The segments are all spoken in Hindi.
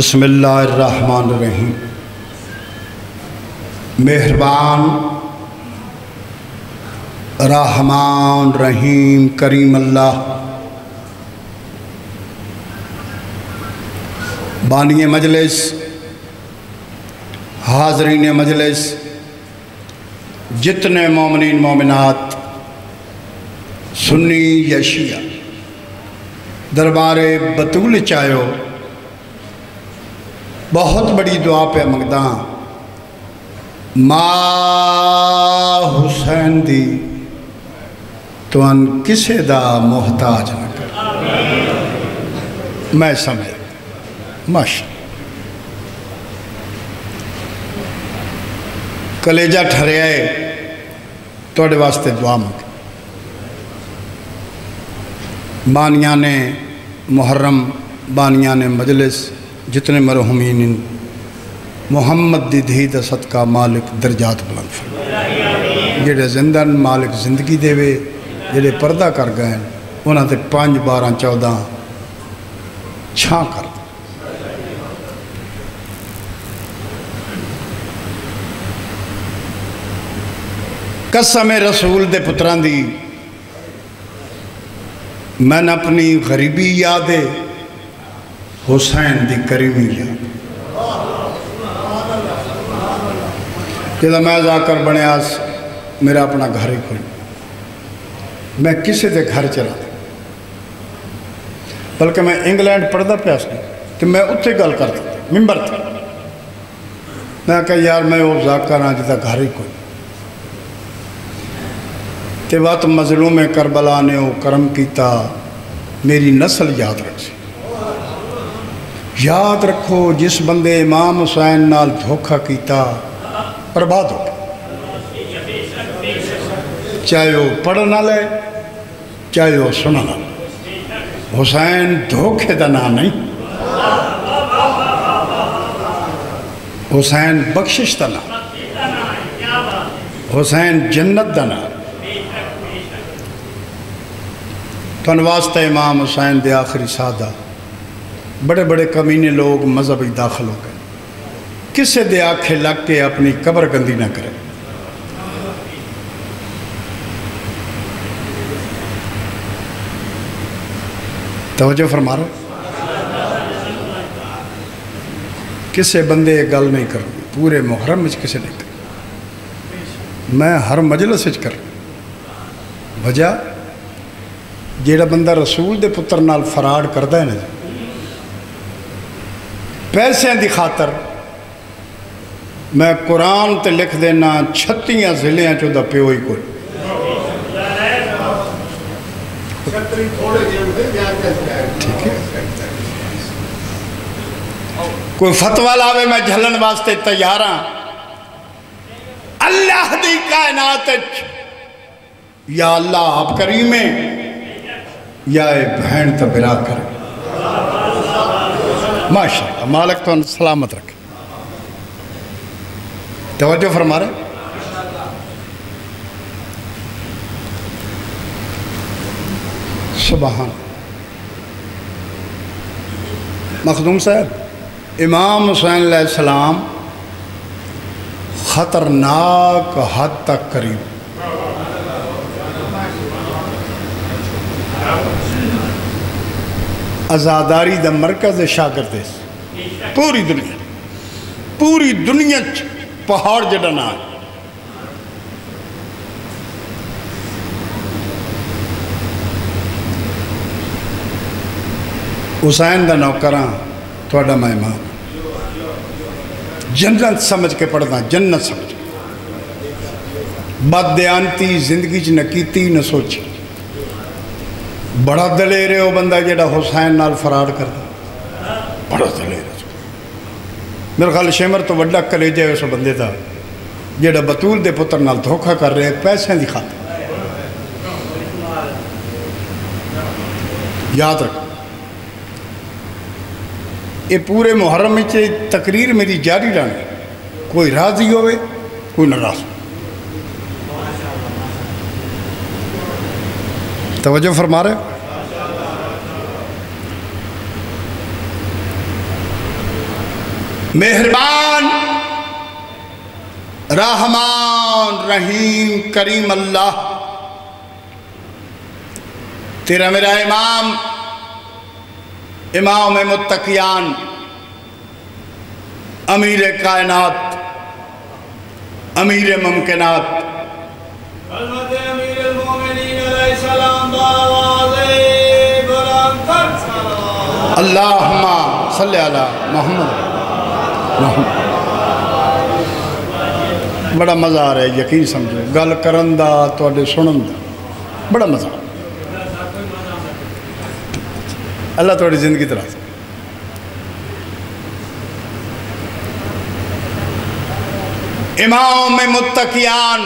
बसमीम मेहरबान रहमान रहीम करीम अल्लाह बानी मजलिस, हाजरीन मजलिस, जितने मोमिन मोमिनात, सुन्नी यशिया दरबार बतूल चायो बहुत बड़ी दुआ पे मंगदा माँ हुसैन दी तुन किसे दा मोहताज न कर। मैं समझ, माशा। कलेजा ठरिया है थोड़े वास्ते दुआ मंग। बानिया ने मुहर्रम, बानिया ने मजलिस जितने मरहूमीन, मुहम्मद दी धी का सदका मालिक दर्जात बुलंद फरमा। जेड़े ज़िंदा मालिक ज़िंदगी देवे, जेड़े पर्दा कर गए उन्होंने पाँच बारह चौदह छां कर। कसम रसूल दे पुत्रां दी, मैं अपनी गरीबी याद है हुसैन दी करीबी याद जब मैं जाकर बनया मेरा अपना घर ही कोई। मैं किसी के घर चला बल्कि मैं इंग्लैंड पढ़ता पाया तो मैं उत्थे गल करता मिम्बर था। मैं कहा यार, मैं वो जाकर हाँ जिदा घर ही कोई। ते वत मजलूम करबला ने वो करम किया मेरी नस्ल याद रखी याद रखो जिस बंदे इमाम हुसैन नाल धोखा किया चाहे वो पढ़ ना ले चाहे वो सुन ना हुसैन धोखे का नाम नहीं। हुसैन बख्शिश का नाम। हुसैन जन्नत का नाम। तुन वास्ते इमाम हुसैन दे आखिरी सादा। बड़े बड़े कमीने लोग मज़हब दाखिल हो गए। किसी दे आखे लग के अपनी कबर गंदी ना करें? तोजो फरमा रहे किसी बंदे गल नहीं कर पूरे मुहर्रम किसी नहीं मैं हर मजलस कर वजह जेड़ा बंदा रसूल दे पुत्र नाल फराड करता है ना पैसों की खातर मैं कुरान त लिख देना छत्ती ज़िले चुदा प्यो ही कोई ठीक है। कोई फतवा लावे मैं झलन वास्ते तैयार हाँ। अल्लाह की कायनात या अल्लाह आप करीमे या बहन तो बिरा करे माशा मालिक तो सलामत रखे। तवज्जो फरमा रहे। सुबहान मखदूम साहब, इमाम हुसैन सलाम ख़तरनाक हद तक करीब आज़ादारी का मरकज शागिर्द पूरी दुनिया पूरी दुनिया पहाड़ जड़ा ना है। हुसैन का नौकर हाँ थोड़ा मेहमान। जन्नत समझ के पढ़ना जन्नत समझ बदयांती ज़िंदगी च न की न सोची। बड़ा दलेर है वह बंदा जोड़ा हुसैन नाल फराड करता बड़ा दलेर मेरे ख्याल शेमर तो व्डा कलेजा है उस बंदे का जोड़ा बतूल के पुत्र धोखा कर रहे पैसों की खातर। याद रख, ये पूरे मुहर्रम तकरीर मेरी जारी रहनी कोई राज़ी हो कोई नाराज़ तवज्जो फरमा रहे मेहरबान रहमान रहीम करीम अल्लाह तेरा मेरा इमाम इमाम मुतकियान अमीर कायनात, अमीर मुमकिनात। अल्लाह सल मोहम्मद। बड़ा मज़ा आ रहा है, यकीन समझो। गल कर सुन बड़ा मज़ा अल्लाह थोड़ी ज़िंदगी तरह इमाम में मुतकियान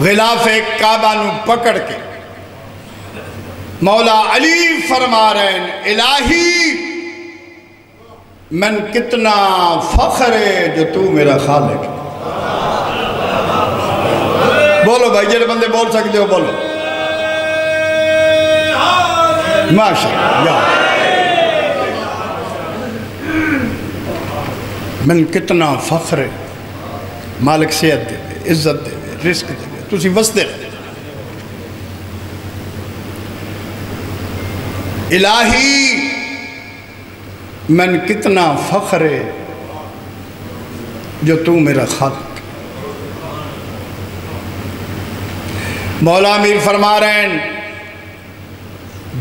गिलाफ काबा पकड़ के मौला अली फरमा रहे इलाही मन कितना फख्र है जो तू मेरा खालिक बोलो भाई जेडे बंदे बोल सकते हो, बोलो। माशा मन कितना फख्र है, मालिक सेहत दे इज़्ज़त दे रिस्क दे वसते इलाही, मन कितना फ़ख्र है जो तू मेरा खाक मौला मीर फरमा रहे हैं,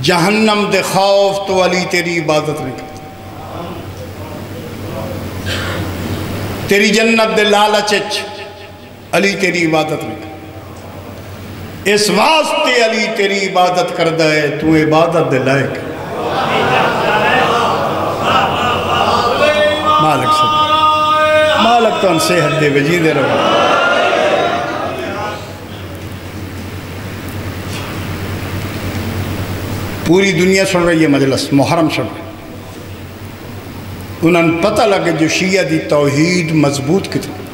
जहन्नम दे खौफ तो अली तेरी इबादत नहीं करता। तेरी जन्नत दे लालच, अली तेरी इबादत नहीं करता। इस वास्ते अली तेरी इबादत करता है, तू इबादत दे लायक। मालक मालिक तो सेहत दे वजीदे रहो पूरी दुनिया सुन रही है मजलस मुहरम सुन। रही उन्होंने पता लगे जो शिया की तोहीद मज़बूत कितनी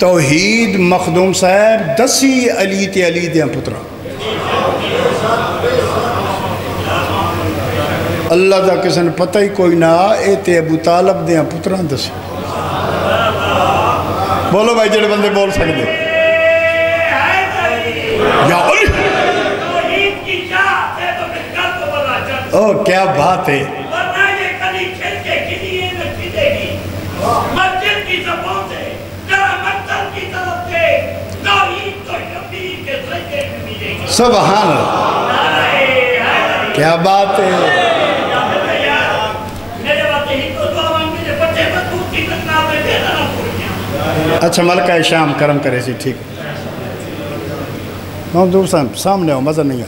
तोहीद मखदूम साहब, दसी अली ते अली दे अल्लाह का किसी ने पता ही कोई ना ये तो अबू तालब दे पुत्रा दसी। बोलो भाई, जेडे बंदे बोल सकते ओ, क्या बात है। सुबहान क्या बात है। अच्छा मलका शाम करम करे सी ठीक। हम दूर सामने हो मज़ा नहीं आ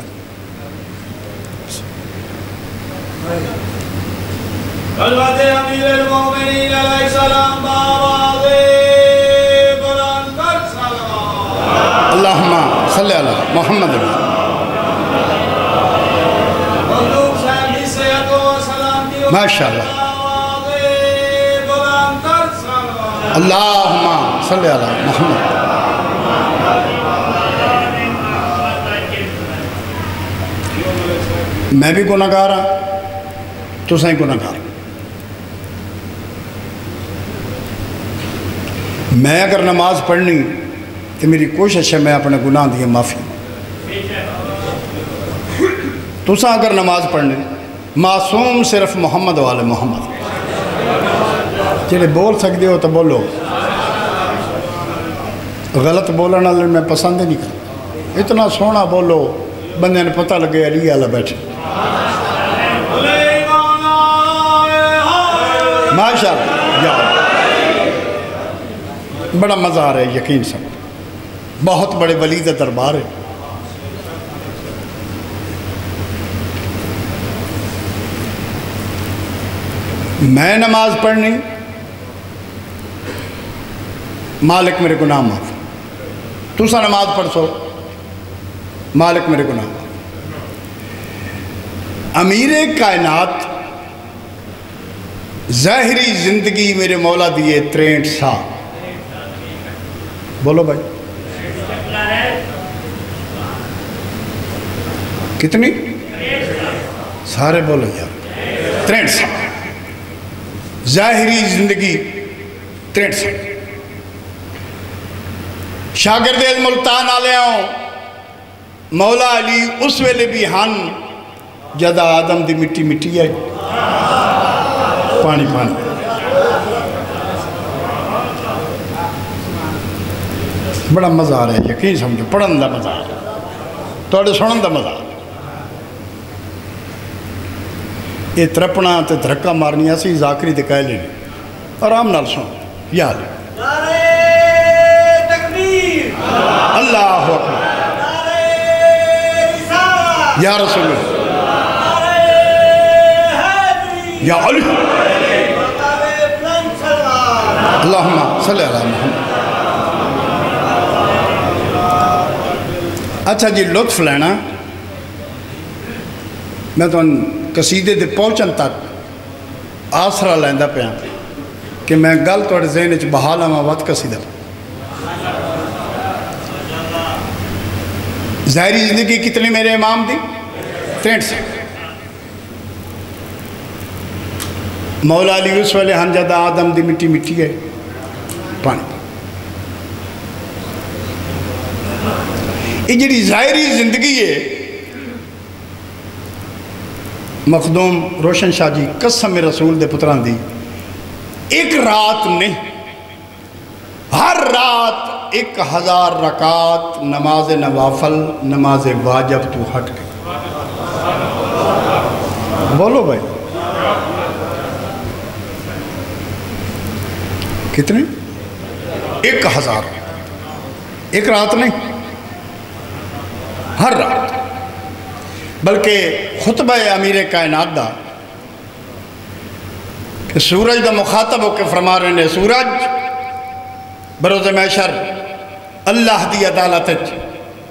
मोहम्मद। माशा अल्लाह मैं भी गुनागार हाँ। तुस गुनागार मैं अगर नमाज़ पढ़नी तो मेरी कोशिश है मैं अपने गुनाह दी माफ़ी। तुसा अगर नमाज़ पढ़ने, मासूम सिर्फ़ मोहम्मद वाले मोहम्मद। जेडे बोल सकते हो तो बोलो। गलत बोलने वाले मैं पसंद नहीं करता। इतना सोहना बोलो, बंदे ने पता लगे अली वाला बैठे। माशा बड़ा मज़ा आ रहा है यकीन सब बहुत बड़े वली का दरबार है। मैं नमाज़ पढ़नी, मालिक मेरे नाम माफ़। तुसा नमाज़ पढ़ सो मालिक मेरे को नाम अमीर कायनात, ज़ाहरी ज़िंदगी मेरे मौला दिए त्रेंठ साल। बोलो भाई। कितनी? सारे बोलो यार। त्रेंठ साल जाहिरी ज़िंदगी त्रेंठ साल शागिर्द मुल्तान आले मौला अली उस वेले भी हन, जदा आदम की मिट्टी मिट्टी है पानी पानी। बड़ा मज़ा आ रहा है, यकीन समझो, पढ़न का मज़ा आ रहा थोड़े सुनन का मज़ा ये तरपना तो धरक्का मारनिया सी जाकरी तो कह लेनी आराम नाल सुन याद अल्लाह या रसूल या अली अच्छा जी लुत्फ लेना मैं तो कसीदे के पहुँचन तक आसरा लेंदा पाया कि मैं गल थोड़े जहन च बहा लवा वत कसीदा ज़ाहरी ज़िंदगी कितनी मेरे इमाम दी त्रेंठ से मौला अली उस वाले हम ज़्यादा आदम दी मिट्टी मिट्टी है पानी ये जी ज़ाहरी ज़िंदगी है मखदूम रोशन शाह जी, कसम रसूल के पुत्रां दी। एक रात नहीं हर रात एक हज़ार रकात नमाज़ नवाफल, नमाज़ वाजब तू हट के। बोलो भाई। कितने? एक हज़ार। एक रात नहीं, हर रात। बल्कि खुतब अमीर कायनात का कि सूरज का मुखातब होकर फरमा रहे ने, सूरज, बरोज मैशर, अल्लाह की अदालत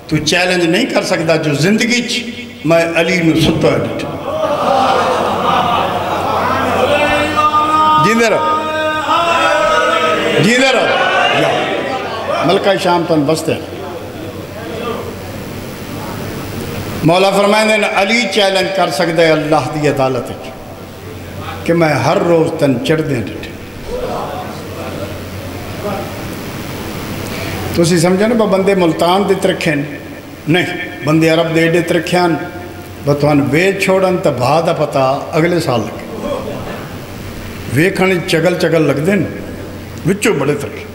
तू चैलेंज नहीं कर सकता जो ज़िंदगी मैं अली सुता जींदे रहो जींदे मलका शाम तुम बसते हैं। मौला फरमाते ने, अली चैलेंज कर सकता है अल्लाह की अदालत कि मैं हर रोज़ तेन चढ़दे तुम समझो ना बंदे मुल्तान के तरखे नहीं, बंदे अरब एडे तरखे हैं तुम वेद छोड़न तो का पता अगले साल लगे वेखण चगल चगल लगते बड़े तरखे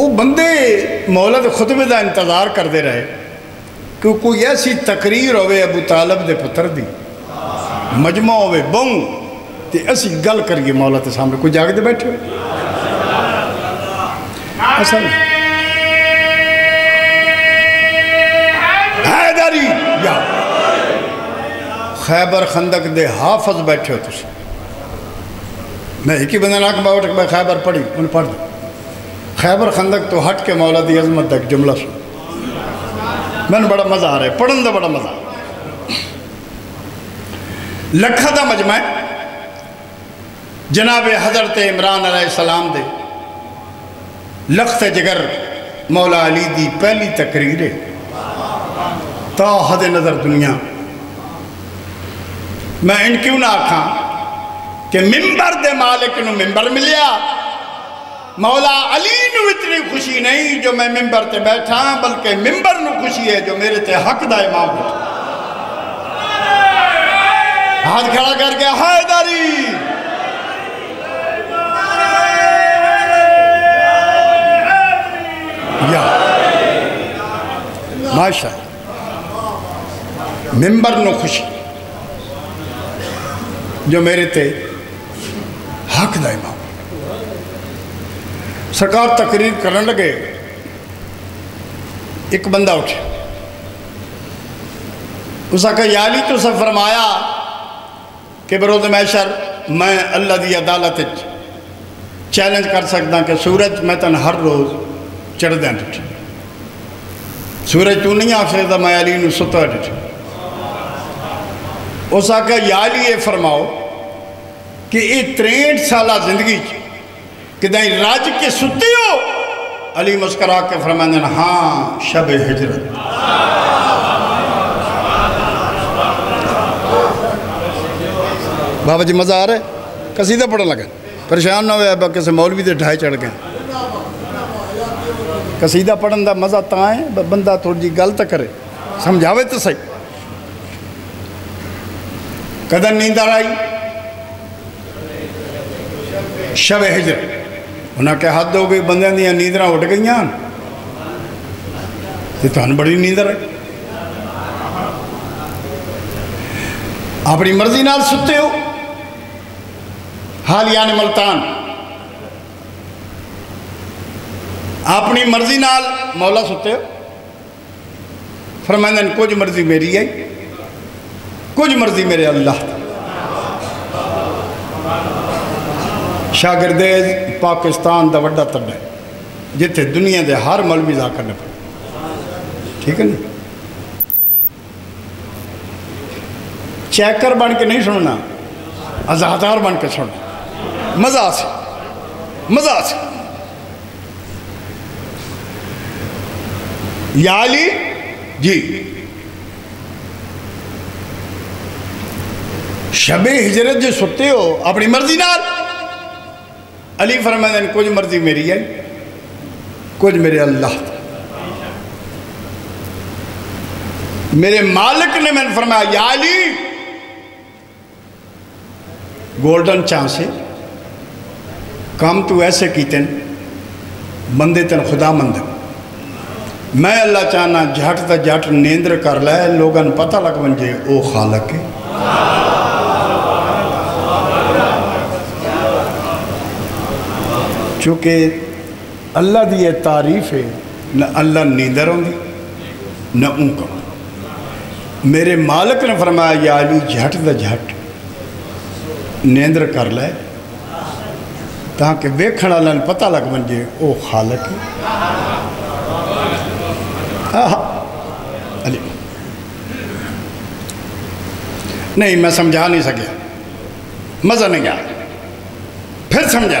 वो बंदे मौलत खुतबे का इंतज़ार करते रहे कि कोई ऐसी तकरीर हो अबू तालब के पुत्र की मजमा हो बहु तो असी गल करिए मौला के सामने। कोई जागते बैठे या। खैबर खंदक दे हाफज बैठे हो तुम मैं एक ही बंद उठ मैं खैबर पढ़ी, उन्हें पढ़ दी। खैबर खंदक तो हट के मौला दी अजमत तक जुमला सुन। मैंने बड़ा मज़ा आ रहा है, पढ़न का बड़ा मज़ा लखा का मजमा है, जनाब हज़रत इमरान सलाम दे। लखत जिगर मौला अली दी पहली तकरीर है। ता हद नज़र दुनिया। मैं इन क्यों ना आखा कि मिंबर दे मालिक मिंबर मिलया। मौला अली इतनी खुशी नहीं जो मैं मिंबर से बैठा, बल्कि मिंबर न खुशी है जो मेरे ते हक दा इमाम हाथ खड़ा करके हैदरी माशा। मिंबर न खुशी जो मेरे ते हक दा इमाम सरकार तकरीर कर लगे, एक बंदा उठे। उस आखा याली तो सब फरमाया कि बरोद मैशर, मैं अल्लाह की अदालत चैलेंज कर सकता कि सूरज, मैं तेन हर रोज़ चढ़द्या डिठी सूरज तू नहीं आख सकता मैं अली सुता डिठी उस आखा याली ये फरमाओ कि ये त्रेंठ साल ज़िंदगी कद रज के सुते हो। अली मुस्करा के फरमाते हाँ शब हिजरत। बाबा जी, मज़ा आ रहा है? कसीदा पढ़न लगे। परेशान ना हो किसी मौलवी के ढाई चढ़ गए। कसीदा पढ़न का मज़ा ता है बंदा थोड़ी जी गल करे। समझावे तो सही। कदर नींदर आई शब हिजर उन्हें क्या हद हो गई बंद नींदर उठ गई तो तुम बड़ी नींदर अपनी मर्ज़ी नाल सुते हो हालिया ने मलतान अपनी मर्ज़ी नाल मौला सुते फरमाते कुछ मर्ज़ी मेरी है कुछ मर्ज़ी मेरे अल्लाह पाकिस्तान का व्डा तड है जिथे दुनिया के हर मलबी जा करने पे ठीक है ना? चैकर बन के नहीं सुनना, आजादार बन के सुनना। मज़ा से मज़ा से याली जी। शबे हिजरत जो सुते हो, अपनी मर्ज़ी नाल। अली फरमाते कुछ मर्ज़ी मेरी है, कुछ मेरे अल्लाह मेरे मालिक ने मैंने फरमाया अली गोल्डन चांस है। काम तू ऐसे कीते बंदे तेन खुदा मंद। मैं अल्लाह चाहना, झट तो झट नींद्र कर लै लोगों पता लग वजे ओ खालक है। चूँकि अल्लाह की यह तारीफ़ है, न अल्लाह नींदर आँगी न ऊँका मेरे मालिक ने फरमाया, या झट द झट, नींद्र कर लै, ताकि वेखण वाले पता लग वजे वो खालक नहीं, मैं समझा नहीं सकिया मज़ा नहीं आया। फिर समझा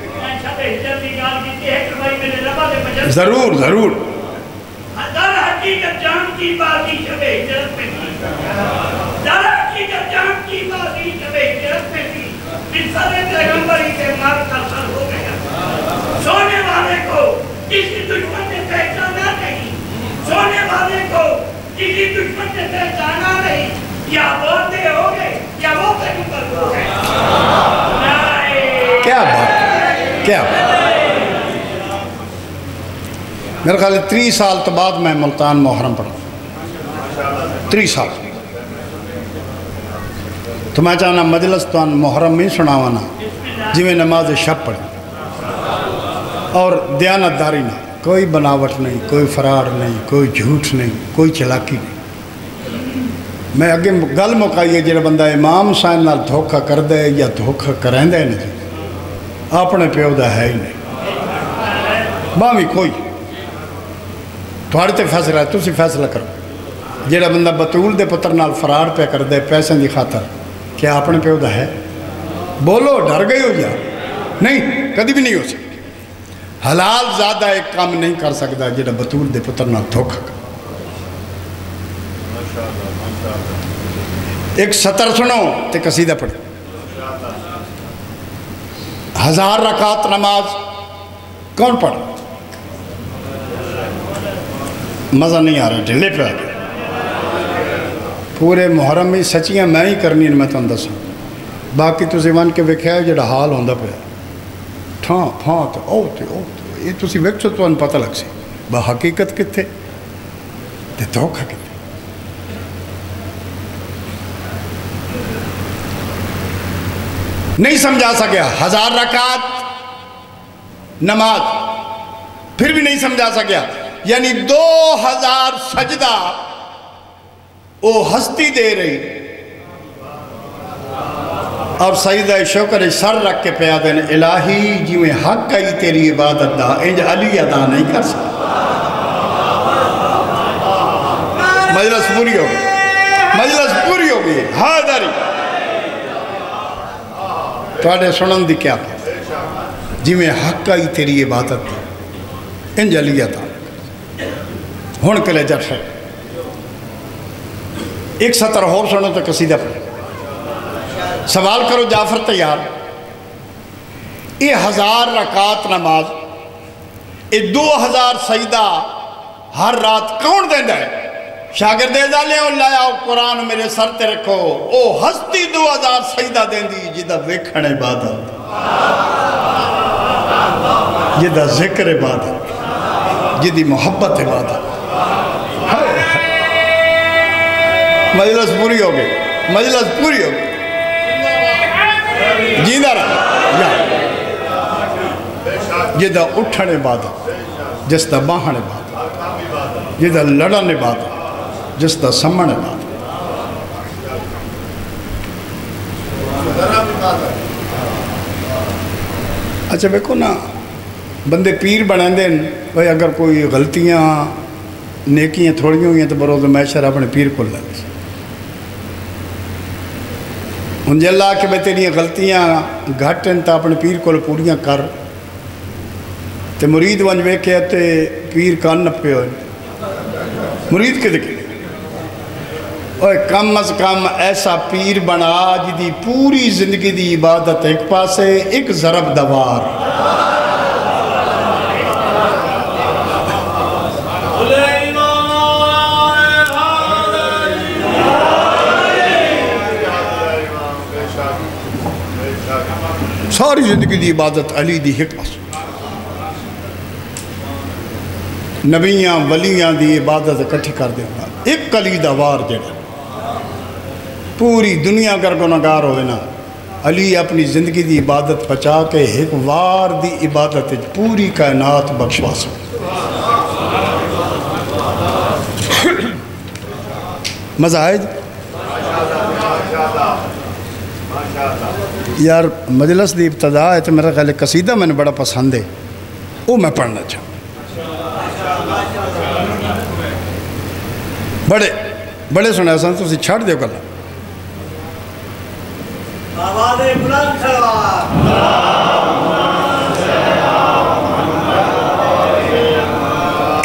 ज़रूर ज़रूर। सोने वाले को किसी दुश्मन ने पहचाना नहीं। सोने वाले को किसी दुश्मन ने पहचाना नहीं। या बोलते हो गए या वो कहीं पर हो गए। क्या बात क्या बात मेरे ख्याल त्री साल तो बाद मैं मुल्तान मुहर्रम पढ़ा। त्री साल। तो मैं चाहना मजलस तो मुहर्रम ही सुनावाना जिमें नमाज़ शब पढ़ी। और दयानतदारी नहीं कोई बनावट नहीं, कोई फराड नहीं, कोई झूठ नहीं, कोई चलाकी नहीं। मैं अगे गल मुकाई है जो बंदा इमाम साहब नाल धोखा कर दे या धोखा करेंदा नहीं, अपने प्यो का है ही नहीं। भावी कोई। थोड़े तो फैसला तुम फैसला करो जोड़ा बंदा बतूल के पुत्र फरार पे कर पैसों की खातर क्या अपने प्यो का है बोलो डर गए हो जा नहीं कभी भी नहीं हो सकती हलाल ज़्यादा एक काम नहीं कर सकता जो बतूल के पुत्र कर एक सतर सुनो तो कसीदा पढ़ो हज़ार रकात नमाज़ कौन पढ़ मज़ा नहीं आ रहा ढिले पे आ गया पूरे मुहर्रम में सचियां मैं ही करनी मैं तुम दसा बाकी तुम मन के वेख्या जो हाल होंगे पे ਠਾਂ ਫਾਂ ਤੇ ਉਹ ਤੇ ਉਹ ਤੇ ਇਹ ਤੁਸੀਂ ਵੇਖੋ ਤੁਹਾਨੂੰ ਪਤਾ ਲੱਗ ਸੀ ਬਾ ਹਕੀਕਤ ਕਿੱਥੇ ਤੇ ਧੋਖਾ ਕਿੱਥੇ नहीं समझा सका हजार रकात नमाज फिर भी नहीं समझा सका यानी दो हज़ार सजदा वो हस्ती दे रही। अब सईदा शुक्र सर रख के पिया देन, इलाही जिमें हक आई तेरी इबादत दा, इंज अली अदा नहीं कर सकता। मजलस पूरी हो गई। मजलस पूरी हो गई। हादरी। थोड़े सुनन की क्या जिमें हक आई तेरी इबादत इंज अली अदा। हूँ कले जट एक सत्र होर सुनो तो कसीदा पढ़े सवाल करो जाफ़र तैयार। ये हज़ार रकात नमाज़ ये दो हज़ार सईदा हर रात कौन देंदा शागिर्द डाले लाया कुरान मेरे सर ते रखो। ओ हस्ती दो हज़ार सईदा देंदी, जिदा वेखण इबादत। जिदा ज़िक्र इबादत। जिदी मोहब्बत इबादत। मजलस पूरी हो गई मजलस पूरी हो गई जींदा रहा जिदा उठण इबादत जिसका बाहण इबादत जिदा लड़न इबादत जिसका समण इबादत अच्छा देखो ना, बंदे पीर बनाते हैं भाई अगर कोई गलतियाँ, नेकियाँ थोड़ियाँ हुई तो बरोज मैशर अपने पीर को लै हूँ जे अल्लाह के भाई तेरिया गलतियाँ घट हैं तो अपने पीर को पूरियाँ कर तो मुरीद वंज वेखे तो पीर कन नपे हो मुरीद कि और कम अज कम ऐसा पीर बना जिदी पूरी ज़िंदगी की इबादत एक पासे एक जरब सारी ज़िंदगी की इबादत अली की पास नबिया वलिया की इबादत इकट्ठी कर देना एक अली का वार जड़ा पूरी दुनिया कर गुनागार हो ना अली अपनी ज़िंदगी की इबादत बचा के एक वार की इबादत पूरी कायनात बख्शवा सक मज़ा आए यार मजलस की इब्तदा है तो मेरा ख्याल कसीदा मैंने बड़ा पसंद है। वो मैं पढ़ना चाह। बड़े बड़े सुना सन तुम छड़ दो गल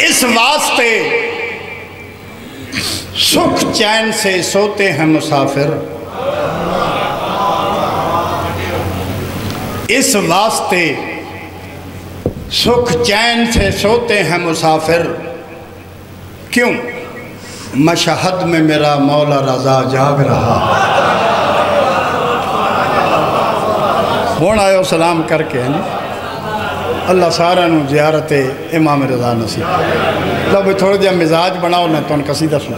इस वास्ते सुख चैन से सोते हैं मुसाफिर। इस वास्ते सुख चैन से सोते हैं मुसाफिर। क्यों? मशहद में मेरा मौला रजा जाग रहा। हूँ आयो, सलाम करके, है अल्लाह सारा जियारत इमाम रजा नसीब। लो भाई, थोड़ा जहा मिजाज बनाओ ना तुम कसीदा सुना।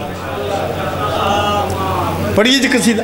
पढ़िए जी कसीदा।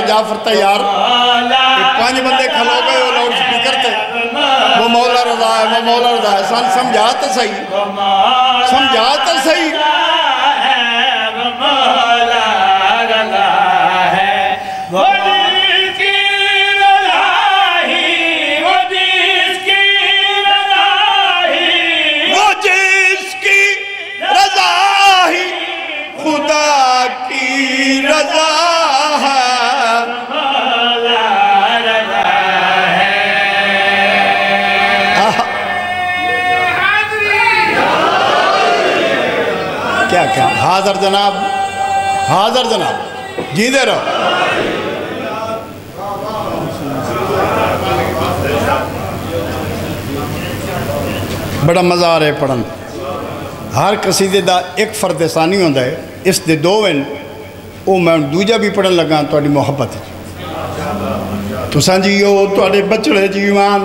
करो जाफ़र तैयार। पाँच बंदे खलो गए लाउड स्पीकर थे। वो मौला रजा है, वो मौला रजा है। सन समझा तो सही। समझा तो सही। हाजर जनाब हाजर जनाब जीते रहो। बड़ा मज़ा आ रहा है पढ़न। हर कसीदे का एक फरदेसानी होता है। इस दे दो हैं वो मैं दूजा भी पढ़न लगा थोड़ी मुहब्बत तुसा जीओ थोड़े बचड़े जीवान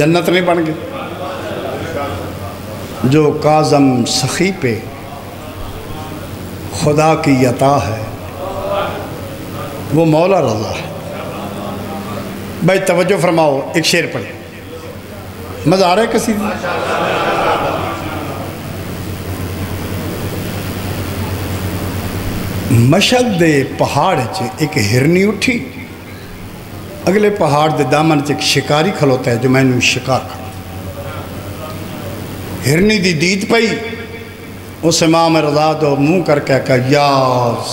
जन्नत नहीं बन गई। जो काज़म सखी पे खुदा की यता है, वो मौला रजा है। भाई तवज्जो फरमाओ, एक शेर पढ़े। मज़ा आ रहा है किसी मशद दे पहाड़ च एक हिरनी उठी। अगले पहाड़ के दामन च एक शिकारी खलोता है जो मैंने शिकार कर हिरनी दी दीद पई उस इमाम रजा दो मुंह करके कहा या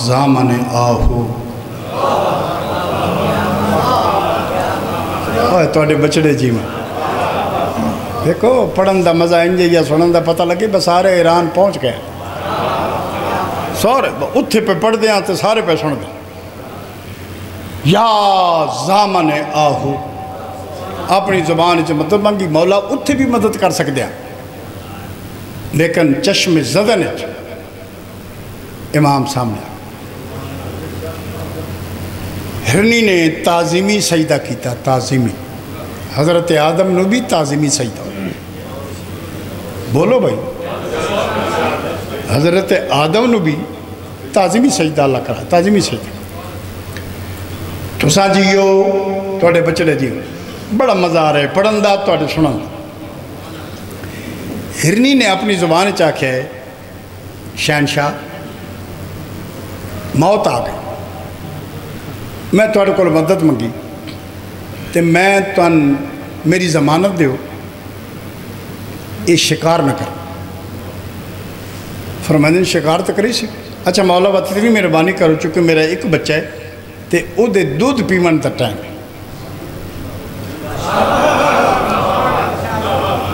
जामन आहू ओए ਤੁਹਾਡੇ बचड़े जीवन देखो पढ़न का मज़ा इंज या सुनन का पता लगे बस सारे ईरान पहुंच गए सारे उत्थे पे पढ़ते हैं तो सारे पे सुनते या जामन आहू। अपनी जबान च मदद मंगी, मौला उत्थे भी मदद कर सकते हैं। लेकिन चश्मे जदन इमाम सामने हिरनी ने ताजीमी सजदा किया ताजीमी। हज़रत आदम ने भी ताजीमी सजदा बोलो भाई। हज़रत आदम ने भी ताजीमी सजदा अल्लाह करा, ताजीमी सजदा। तुसा जियो थोड़े बचड़े जियो बड़ा मज़ा आ रहा है पढ़न का थोड़े सुनन हिरनी ने अपनी ज़ुबान च आख्या है शहनशाह मौत आ गई मैं थोड़े को मदद मंगी तो मैं तुम मेरी जमानत दो ये शिकार न कर फरमाने शिकार तो करी सी अच्छा मौला बात इतनी मेहरबानी करो चूँकि मेरा एक बच्चा है ਤੇ ਉਹਦੇ ਦੁੱਧ ਪੀਵਣ ਦਾ ਟਾਈਮ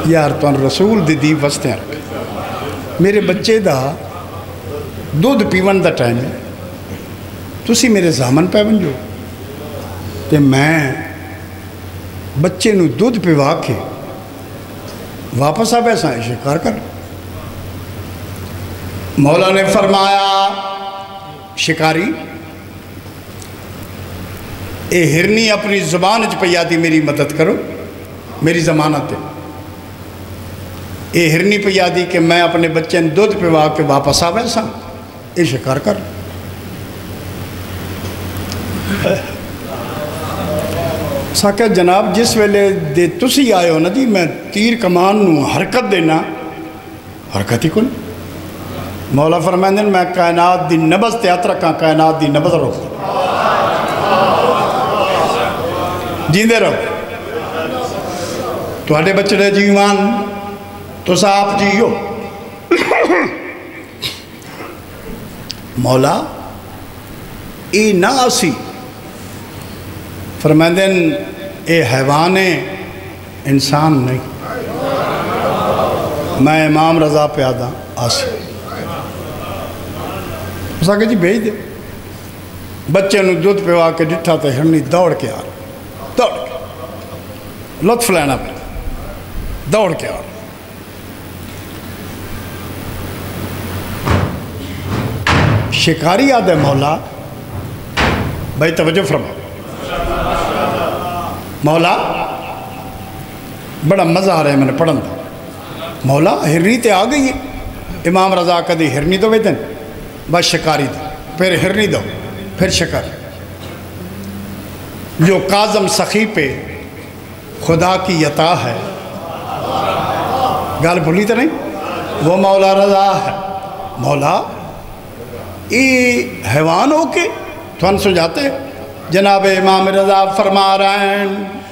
ਯਾਰ, ਤੁਹਾਨੂੰ ਰਸੂਲ ਦੀ ਦੀ ਵਸਤਿਆਂ ਮੇਰੇ ਬੱਚੇ ਦਾ ਦੁੱਧ ਪੀਵਣ ਦਾ ਟਾਈਮ ਹੈ। ਤੁਸੀਂ ਮੇਰੇ ਜ਼ਾਮਨ ਪੈ ਬੰਜੋ ਤੇ ਮੈਂ ਬੱਚੇ ਨੂੰ ਦੁੱਧ ਪਿਵਾ ਕੇ ਵਾਪਸ ਆ ਬੈਸਾਂ ਸ਼ਿਕਾਰ ਕਰ। ਮੌਲਾ ਨੇ ਫਰਮਾਇਆ, ਸ਼ਿਕਾਰੀ ये हिरनी अपनी ज़ुबान च आती, मेरी मदद करो। मेरी जमानत ये हिरनी आती कि मैं अपने बच्चे ने दुध पिवा के वापस आवे सा। ये शिकार कर। साक्या जनाब, जिस वेले दे तुसी आए हो ना जी, मैं तीर कमान हरकत देना। हरकत ही कोई मौला फरमाते हैं मैं कायनात की नबज त्यात रखा कायनात की नबज रोक जींदे रहो थोड़े बच्चे जीवान तुस आप जियो मौला ये ना असी फरमाते ये हैवान है इंसान नहीं मैं इमाम रजा प्यादा आसी उस आगे जी भेज दे बच्चे ਨੂੰ ਦੁੱਧ ਪਿਵਾ ਕੇ ਡਿੱਠਾ ਤੇ ਹਿਰਨੀ ਦੌੜ ਕੇ ਆ दौड़ के लुत्फ लेना फिर दौड़ के और शिकारी याद है मौला भाई तवज्जो फरमा मौला बड़ा मज़ा आ रहा है मैंने पढ़न का मौला हिरनी तो आ गई है इमाम रजा कदी हिरनी दो वेदन बस शिकारी दो फिर हिरनी दो फिर शिकारी जो काजम सखी पे खुदा की यता है। गाल भूली तो नहीं? वो मौला रजा है। मौला ये हैवान हो के थन सुझाते जनाब इमाम रजा फरमा रहे हैं।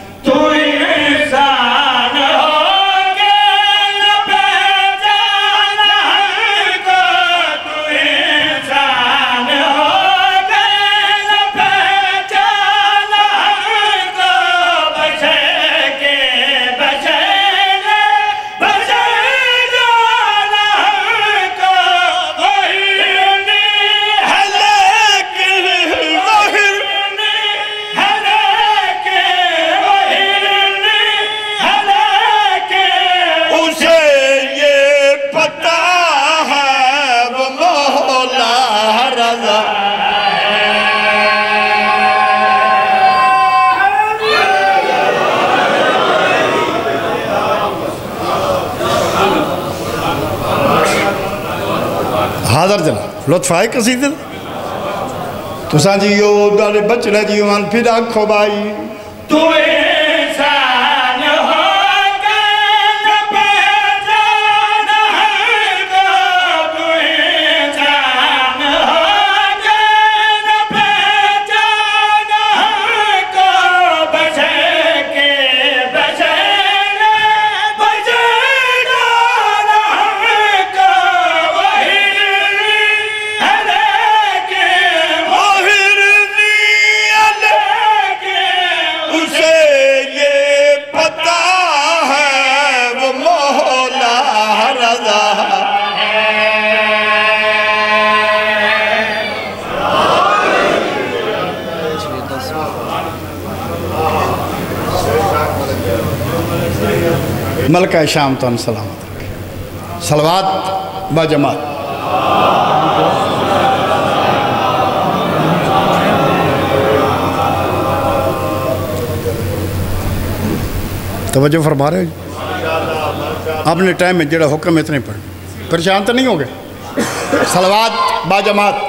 लुत्फ आए कसीदे दा? तुसां जी यो दाले बचड़े जी वन फिर आखो भाई मलका शाम तो सलामत रखे। सलवात बाजमात तवज्जो फरमा रहे हो? अपने टाइम में जरा हुक्म इतने पढ़। परेशान तो नहीं हो गए सलवात बाजमात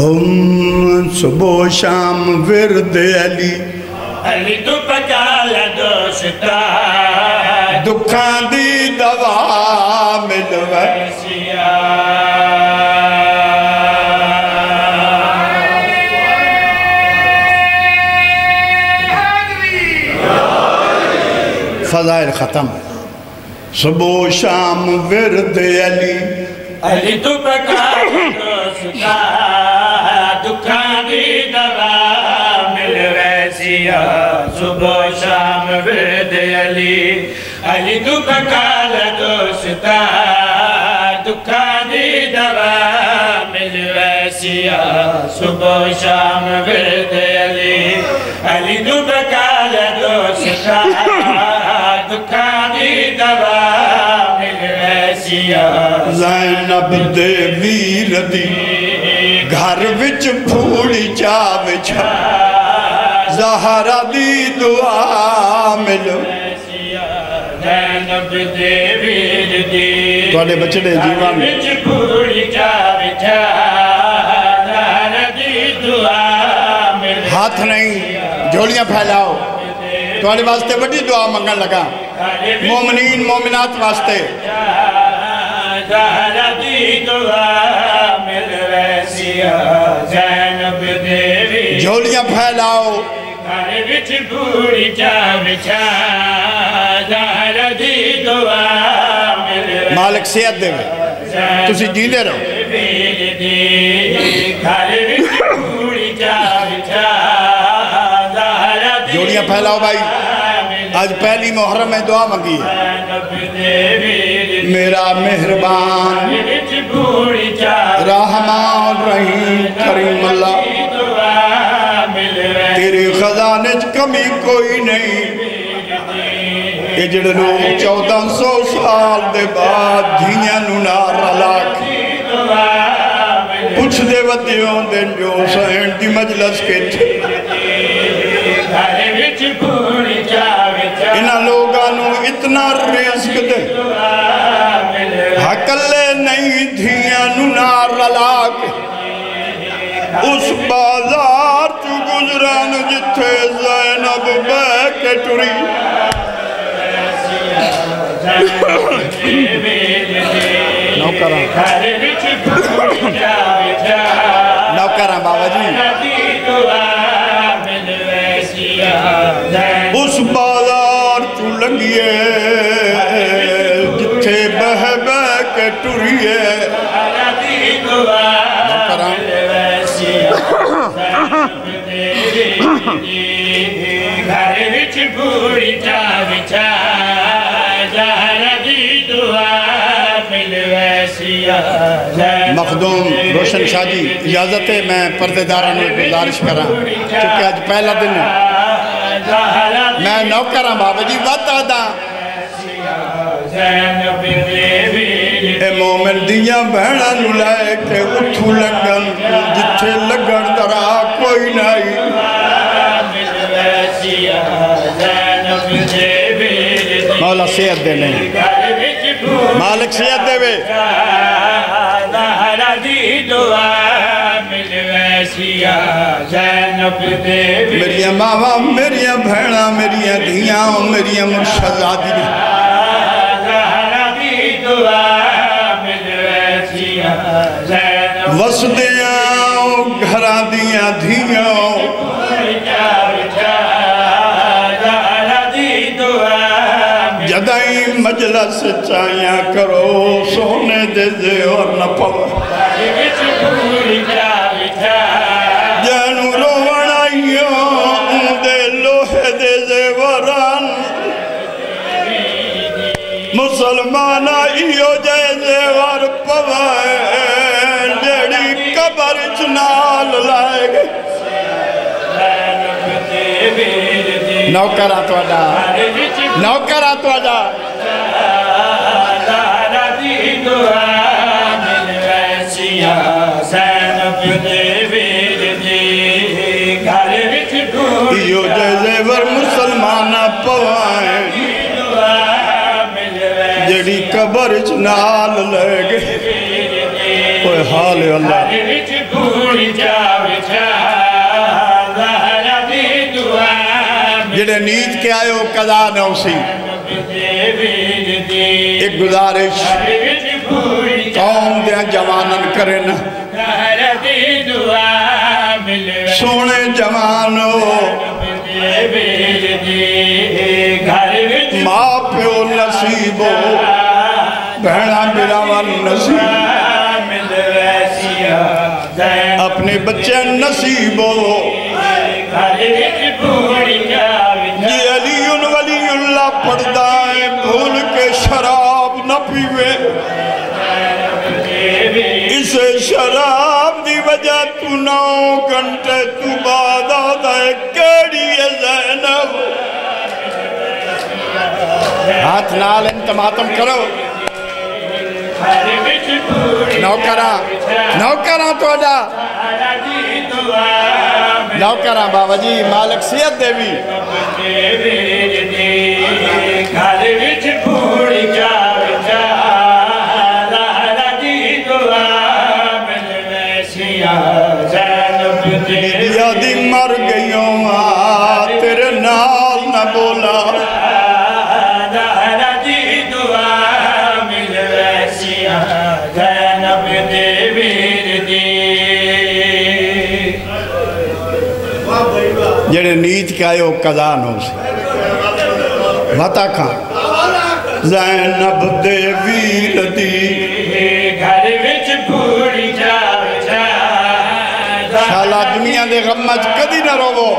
ओम सुबह शाम विरद अली। अली तू पकाल दोस्ता दुखां दी दवा मिलवे। फजाइल ख़त्म। सुबह शाम विरद अली। अली तू पकाल दोस्ता सुबह शाम वेद अली अली तू पकाल दोस्ता दुखां दी दवा मिल वैसिया सुबह शाम वेद अली अली तू पकाल दोस्ता दुखां दी दवा मिल वैसिया जहरा दी दुआ मिलो। थोड़े बचड़े जीवन हाथ नहीं, झोलियाँ फैलाओ। थोड़े वास्ते बड़ी दुआ मंगन लगा। मोमनीन, मोमिनात वास्ते। झोलियाँ फैलाओ। ਵਿੱਚ ਪੂਰੀ ਚਾ ਵਿਚਾ ਜ਼ਾਹਰ ਦੀ ਦੁਆ ਮਿਲ ਮਾਲਕ ਸਿਹਤ ਦੇਵੇ ਤੁਸੀਂ ਜੀਂਦੇ ਰਹੋ ਵੀਰ ਦੀ ਘਰ ਵਿੱਚ ਪੂਰੀ ਚਾ ਵਿਚਾ ਜ਼ਾਹਰ ਦੀ जोड़ियां फैलाओ भाई आज पहली मुहर्रम में दुआ मंगी है ਨਬ ਦੇ ਵੀਰ मेरा मेहरबान ਵਿੱਚ ਪੂਰੀ ਚਾ रहमान रहीम करीम अल्लाह ਦੀ ਦੁਆ ਮਿਲ ਖਜ਼ਾਨੇ 'ਚ ਕਮੀ ਕੋਈ ਨਹੀਂ। ਇਹ ਜਿਹੜੇ ਲੋਕ 1400 ਸਾਲ ਦੇ ਬਾਅਦ ਧੀਆਂ ਨੂੰ ਨਾ ਰਲਾ ਕੇ ਪੁੱਛਦੇ ਵਧਿਓ ਦੇ ਜੋ ਸਹਿਣ ਦੀ ਮਜਲਸ ਕਿੱਥੇ ਇਹਨਾਂ ਲੋਕਾਂ ਨੂੰ ਇਤਨਾ ਰਿਜ਼ਕ ਦੇ ਜਿੱਥੇ ਜ਼ੈਨਬ ਬਹਿ ਕੇ ਟੁਰੀ ਨੌਕਰਾਂ ਘਰ ਵਿੱਚ ਪੂਰੀ ਚਾ ਵਿਚਾ ਨੌਕਰਾਂ ਬਾਬਾ ਜੀ ਦੀ ਦੁਆ ਮਿਲ ਵੈਸੀਆ ਉਸ ਬਾਜ਼ਾਰ ਚ ਲੰਘੀਏ ਜਿੱਥੇ ਬਹਿ ਬਹਿ ਕੇ ਟੁਰੀਏ ਦੀ ਦੁਆ ਨੌਕਰਾਂ घर बिच पूरी चा मखदूम रोशन शाह जी, इजाज़त है, मैं परदेदारा ने गुजारिश करा, क्योंकि अज पहला दिन है। मैं नौकर हाँ बाबा जी, वादा आदा मोमन दिया भैनों लैके उठू लगन जिथे लगन तरा कोई नहीं मौला से अद्दे ने मालिक से सेहत देवे। मेरिया मावा, मेरिया भैन मेरिया धिया, मेरिया मुर्शदा दी दुआ ਵਸਦਿਆਂ ਘਰ ਦੀਆਂ ਧੀਆਂ ਜਦਾਈ ਮਜਲਸ ਚਾਇਆ ਕਰੋ ਸੋਨੇ ਦੇ ਜ਼ੇਵਰ ਨਾ ਪਵ ਵਿੱਚ ਪੂਰੀ ਕਾ ਵਿਚਾ ਜਾਨੂ ਰੋਵਣ ਆਇਓ ਉਹਦੇ ਲੋਹੇ ਦੇ ਜ਼ੇਵਰਾਂ ਮੁਸਲਮਾਨ ਆਇਓ ਜੇ ਜ਼ੇਵਰ ਪਵਾ नौकरा थोड़ा नौकरा थोड़ा मुसलमान पवाए जड़ी कबर च नाल लग हाल अल्लाह जेडे नीत के आयो, कदा नौसी एक गुजारिश, कौम दिया जवानन करें सोने जवानो, माँ प्यो नसीबो भैन बिरावन नसीब। अपने बच्चे नसीबो जी है, भूल के शराब न पीवे। इस शराब की वजह तू नौ घंटे तू बाद हाथ नाल इंतमातम करो। नौकरा नौकरा थोड़ा नौकरा बाबा जी मालक सियत देवी। घर बिच फूड़ जा जड़े नीच कायो कदा नो से वता खा। जैनब दे वीर घर विच भूड़ी शाला दुनिया दे गम कदी ना रोवो।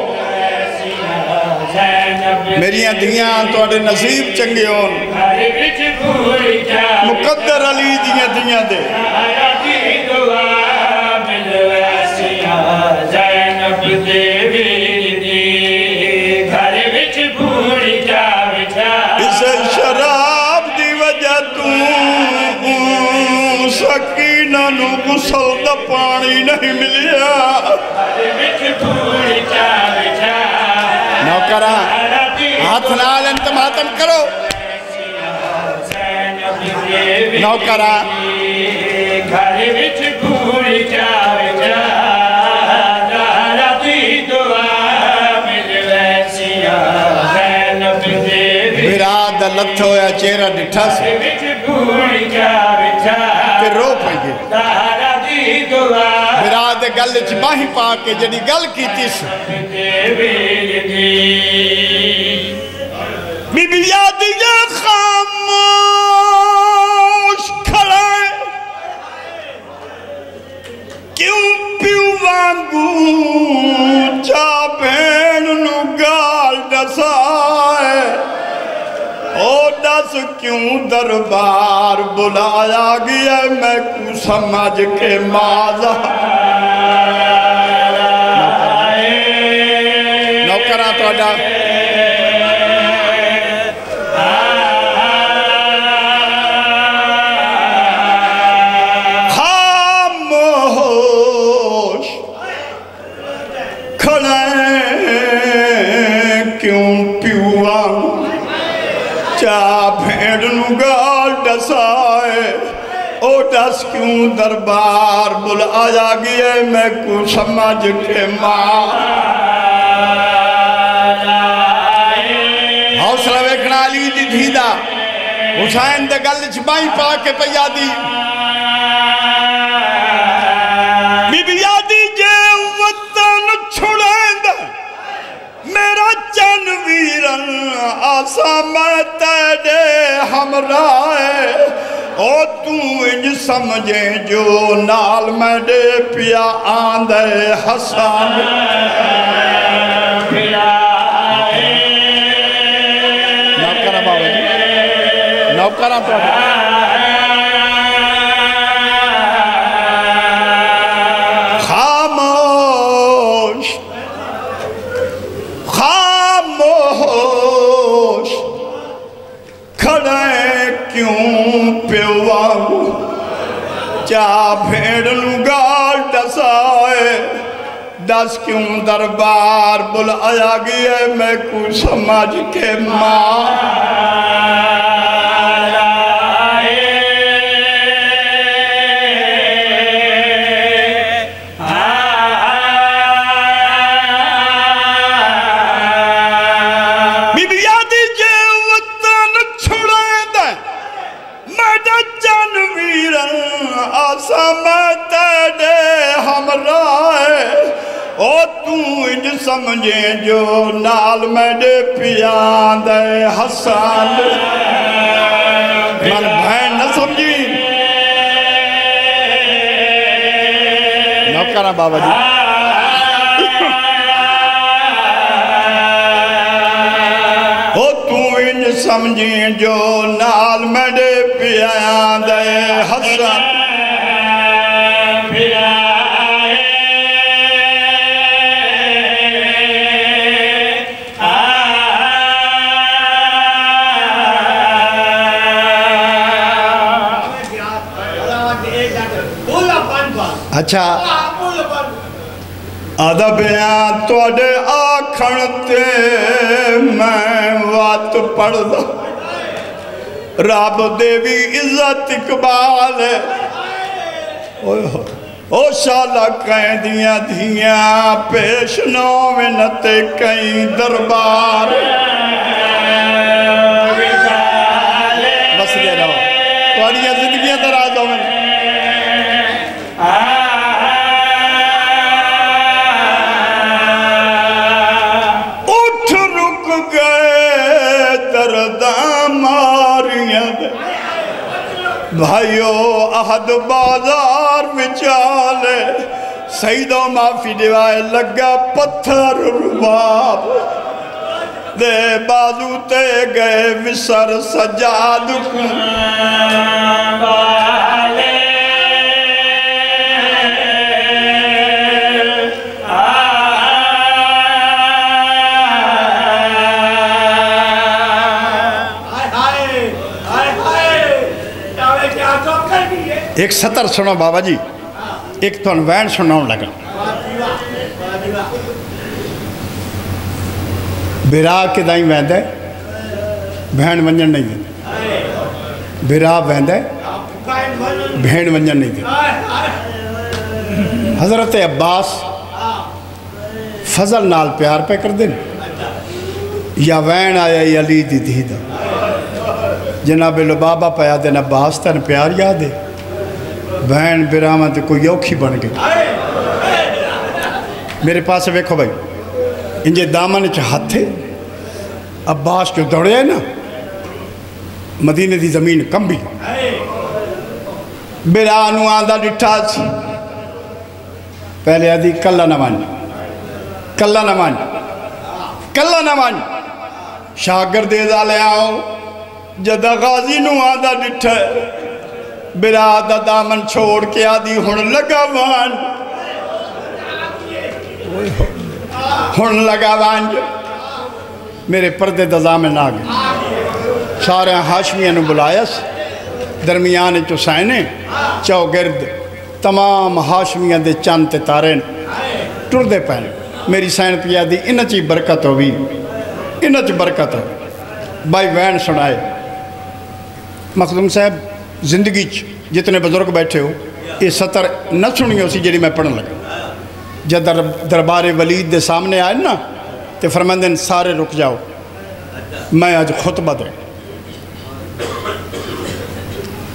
मेरिया धिया थोड़े नसीब चंगे हो मुकदर अली दिया दुनिया दे। जैनब दे गुसल द पानी नहीं मिलिया नौकरा हाथ नाल इंतमातम करो नौकरा घर विच चेहरा डिठा रो पई ਮੇਰਾ ਦੇ ਗੱਲ ਚ ਬਾਹੀ ਪਾ ਕੇ ਜਿਹੜੀ ਗੱਲ ਕੀਤੀ ਸੀ ਬੀਬੀ ਯਾਦੀ ਖਾਮੋਸ਼ ਖੜਾ ਕਿਉਂ ਪਿਉ ਵਾਂਗੂ ਚਾਪੇਣ ਨੂੰ ਗਾਲ ਦਸਾ पास क्यों दरबार बुलाया गया? मैं कुछ समझ के माजा? नौकरा थोड़ा दस क्यों दरबार? बुलाया गया मैं को समझ के माँ हौसला वेखना अली की थी हुसैन के गल च बाई पा के पई दी आसा मैं तेरे हमराए। ओ तू इंज समझे जो नाल मेरे पिया आंद हसान। नौकरा बाबा जी। खड़ा क्यों पियो चा भेड़ गाल दसाए दस क्यों दरबार बुलाया गया मैं कुछ समझ के माँ। समझे जो नाल मेरे पिया हसन। मन भैन न समझी। नौकरा बाबा जी। समझी जो नाल मेरे पिया हसन। ਅੱਛਾ ਅਦਬਿਆਂ ਤੁਹਾਡੇ ਆਖਣ ਤੇ ਮੈਂ ਵਾਤ ਪੜਦਾ ਰੱਬ ਦੇ ਵੀ ਇੱਜ਼ਤ ਇਕਬਾਲ ਓਏ ਹੋ ਉਹ ਸ਼ਾਲਾ ਕਹਿੰਦੀਆਂ ਧੀਆਂ ਪੇਸ਼ ਨੋ ਮਿਨਤੇ ਕਈ ਦਰਬਾਰ ਬਸ ਦੇ ਰਹਾ ਤੁਹਾਡੀਆਂ ਜ਼ਿੰਦਗੀਆਂ ਦਾ ਰਾਜ ਹੋਵੇ भाइयों, अहद बाज़ार विचाले। सईदो माफ़ी दिवाए लगा पत्थर रुबाब। दे बाजू ते गए विसर सजाद एक सतर सुनो बाबा जी एक तो वैन सुनाने लगा बिरा के दाई वैंद? भेण वंजन नहीं देते बिरा वैंद? भेण वंजन नहीं देते हज़रत अब्बास फजल नाल प्यार पे कर देन या वैन आया अली दी दा जनाब बाबा पाया दिन अब्बास तेन प्यार याद है। भैन बिराव तो कोई औखी बन गई। मेरे पास वेखो भाई इंजे दामन च हथ, अब्बास जो दौड़े ना, मदीने की ज़मीन कंबी। बिरा आंदा डिठा पहले आदि कला न मन कला न मन कला न मन शागर दे ले आओ जदा गाजी आंदा डिठा बिरा दा दामन छोड़ के आदि हूँ लगा हूँ लगा मेरे पर्दे दामन आ गए सारे हाशमिया बुलाया दरमियान चुसैने चौगिरद, तमाम हाशमिया के चंद तारे टुरदे पैन। मेरी सैन पिया दी इन च बरकत हो भी इन च बरकत हो भाई वैन सुनाए मखदूम साहब ज़िंदगी जितने बुज़ुर्ग बैठे हो, ये सतर न सुनियो सी जी मैं पढ़न लगा। जब दर, दरबार वलीद के सामने आए ना तो फरमाते सारे रुक जाओ। मैं अज खुतबा दे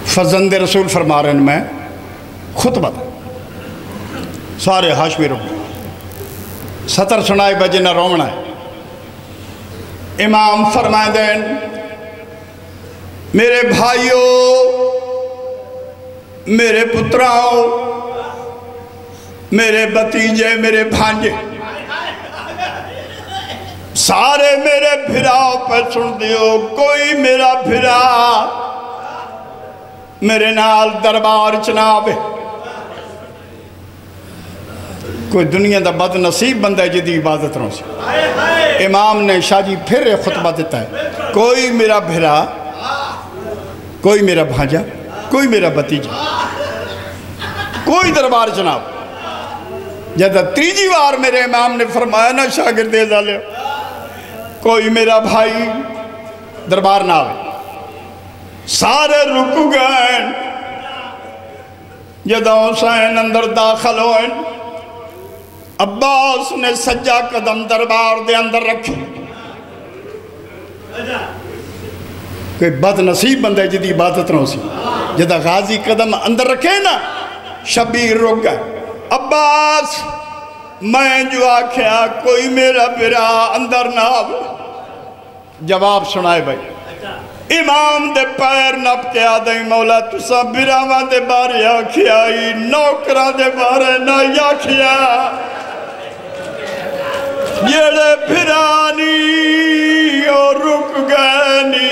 फजन रसूल फरमा रहे मैं खुतबा दे सारे हाशमी रुक सतर सुनाए, बजे ना रोमना है इमाम फरमाए देन मेरे भाइयों मेरे पुत्राओं, मेरे भतीजे, मेरे भांजे, सारे मेरे फिराओ पर सुन दियो, कोई मेरा फिरा मेरे नाल दरबार चनाव कोई दुनिया का बद नसीब बंदा है जिंदी इबादत रो इमाम ने शाह फिर खुतबा दिता है, कोई मेरा फिरा कोई मेरा भांजा। कोई मेरा भतीजा, कोई दरबार जनाब। जब तीजी बार मेरे इमाम ने फरमाया, ना शागिर दे डाले कोई मेरा भाई दरबार ना आए सारे रुक गए। जद हुसैन अंदर दाखिल हो अब्बास ने सज्जा कदम दरबार दे अंदर रखे। कोई बदनसीब बंदा जिंदी इबादत ना सी जदा गाजी कदम अंदर रखे ना शबीर रुक गए। अब्बास, मैं जो आख्या कोई मेरा बिरा अंदर ना जवाब सुनाए भाई। इमाम दे पैर नप के आदे मौला तुसा बिरावा दे बारे आख्या नौकरा दे बारे ना आख्या। जेड़े फिरानी और रुक गए नी।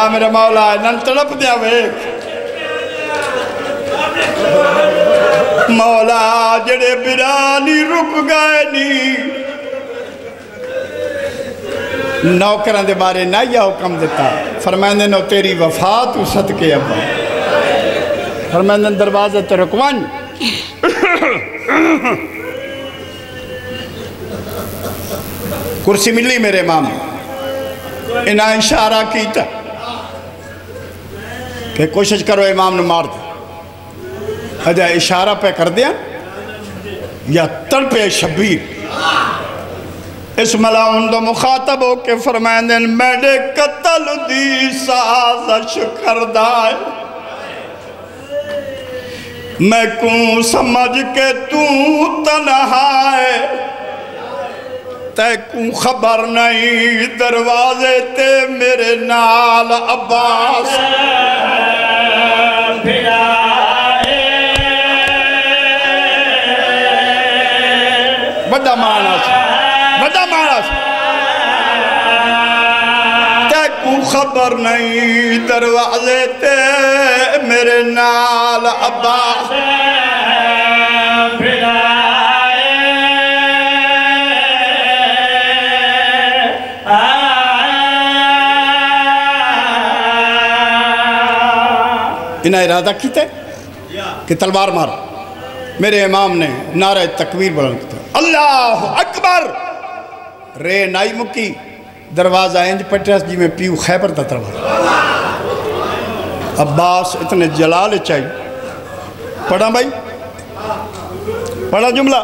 आ मेरा मौला नन तड़प दिया वेख। मौला जड़े बिरानी रुक गए नी। नौकर के बारे ना या हुक्म दिता फरमाइंदे नो, तेरी वफा तू सदके अब्बा। फरमाइंदे दरवाजे ते रुकवान कुर्सी मिली मेरे माम। इन्हें इशारा किया कि कोशिश करो इमाम ने मार दे। अजा इशारा पे कर दिया या तड़पे शबीर इस मलाउन तो मुखातब हो के फरमाए मेरे कतल दी साजिश करदा मैं कू समझ के तू तनहाए तैकू खबर नहीं, दरवाजे ते मेरे नाल अब्बास। मानस, बड़ा मानस। तैकू खबर नहीं, दरवाजे ते मेरे नाल अब्बास इन्हें इरादा किया कि तलवार मार। मेरे इमाम ने नारा तकबीर बुलंद किया अल्लाह अकबर। रे नाई मुकी दरवाज़ा इंज पटस जी पीऊ खैबर का दरवाज़ा। अब्बास इतने जलाल चाहिए पढ़ा भाई? पढ़ा जुमला।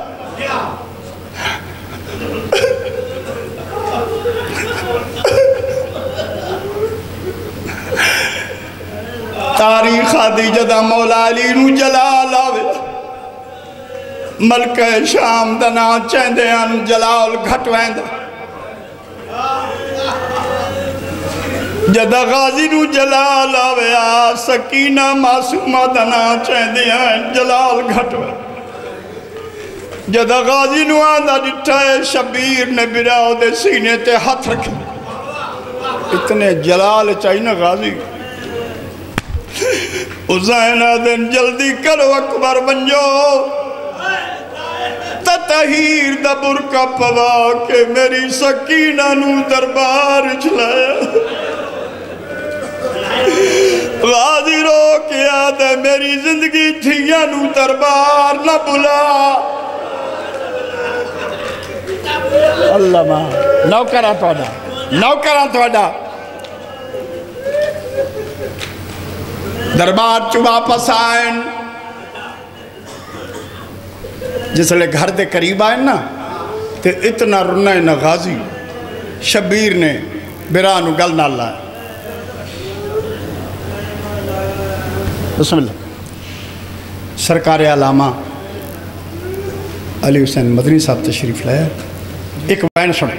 तारीख आदि जदा मौला अली जलाल। मलक शाम का ना चेंदे हैं जलाल घट वैंदा। जदा गाजी जलाल आवे, आ सकीना मासूमा का ना चेंदे हैं जलाल घट वैंदा जदा गाजी आंदा डिठा है शबीर ने बिरा सीने ते हाथ रखे। इतने जलाल चाहिए ना गाजी। हुसैन दिन जल्दी करो अकबर बंजो। तहीर दा बुरका पवा के मेरी सकीना दरबार गाजी रो के आद मेरी ज़िंदगी थिया दरबार न बुला। अल्लाह नौकरा थोड़ा नौकरा थोड़ा दरबार च वापस आए जिसले घर के करीब आए ना तो इतना रुना न गाजी। शबीर ने बिरा गल ना लाया। बिस्मिल्लाह। सरकार आलामा अली हुसैन मदनी साहब तशरीफ़ लाया। एक वैन सुनो।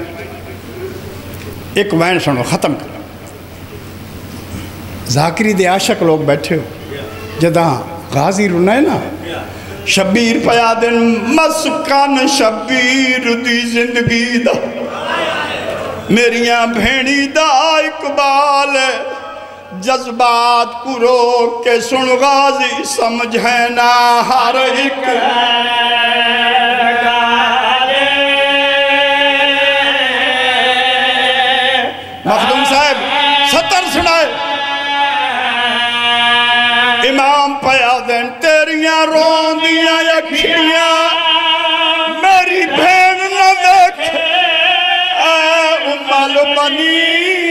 एक वैन सुनो, ख़त्म कर। जाकिरी दे आशक लोग बैठे हो। जदा गाजी रुना है ना शबीर पया दिन मस्कन शबीर दी ज़िंदगी मेरिया भेणी दा इकबाल जज्बात को के सुन गाजी, समझ है ना हर एक तेरिया रोंदिया अखियां मेरी भेन न देख उमल बनी आज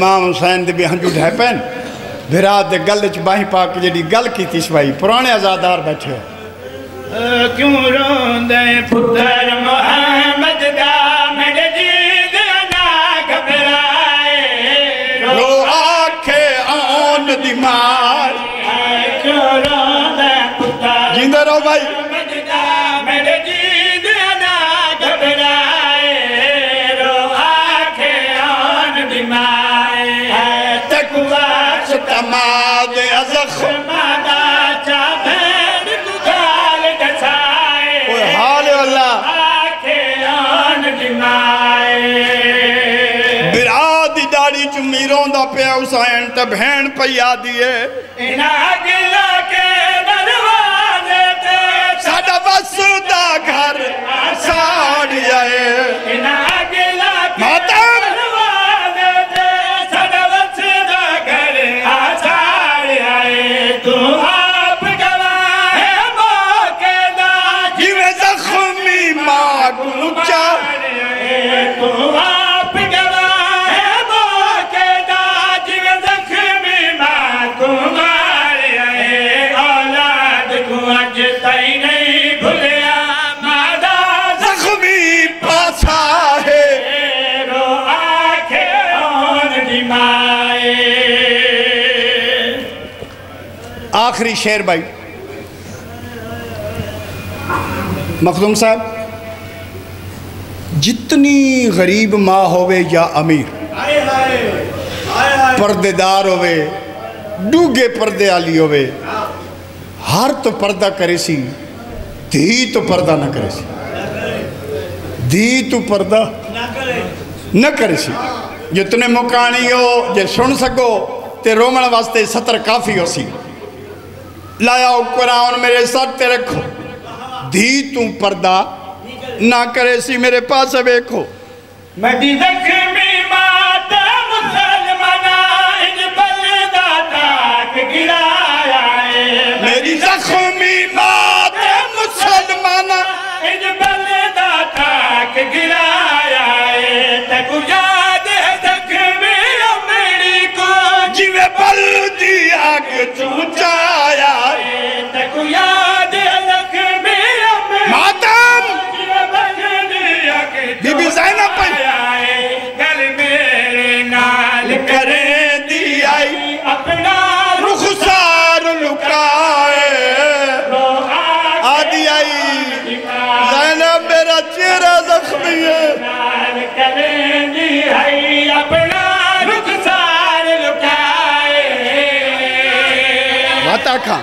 इमाम हुसैन दे भी हंजू ढह पैन विराट दे गल च बाही पा के जी गल की सवाई पुराने आजादार बैठे क्यों रोंदे पुत्र मोहम्मद दा मेरे जीद ना घबराए रो आखे आन दी मार क्यों रोंदे पुत्र जिंदे रहो भाई विराट दी दाढ़ी च मीरों दा पिया हुसैन ते भेण पई आदीए इना गिला के दरवाजे ते साडा बस दा घर साड़ जाए इना आखिरी शेर भाई। मखदूम साहब, जितनी गरीब माँ होवे या अमीर, पर्देदार होवे, डूगे पर्दे वाली होवे, हर तो पर्दा करे सी, धी तो पर्दा न करे सी। धी तो पर्दा न करे सी। जितने मुकानी हो, जे सुन सको, ते रोमन वास्ते सतर काफ़ी हो सी। लाया कुरान मेरे सर ते रखो। धी तू पर्दा ना करे सी मेरे पास वेखो मदी जख्मी माता मुसलमाना इन बलदा ताक गिराया मेरी जख्मी मात मुसलमाना इन बलदा ताक गिराया याद है जख्मी मेरी को जिवे बल्दी आग चूचाया मातम! बीबी बीबी ज़ैनब पई। गल मेरे नाल करे दी आई अपना रुखसार लुकाए। आदि आई जैनब मेरा चेहरा जख्मी है। नाल करेंगी अपना रुखसार लुकाए। माता खां।